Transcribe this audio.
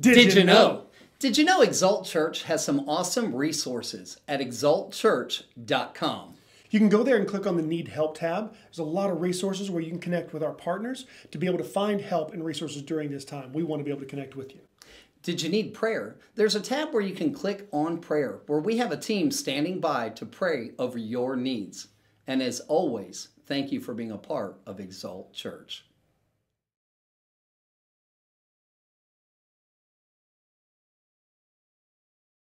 Did, you know? Did you know Exalt Church has some awesome resources at exaltchurch.com? You can go there and click on the Need Help tab. There's a lot of resources where you can connect with our partners to be able to find help and resources during this time. We want to be able to connect with you. Did you need prayer? There's a tab where you can click on prayer, where we have a team standing by to pray over your needs. And as always, thank you for being a part of Exalt Church.